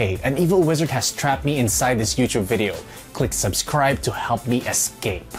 an evil wizard has trapped me inside this YouTube video. Click subscribe to help me escape.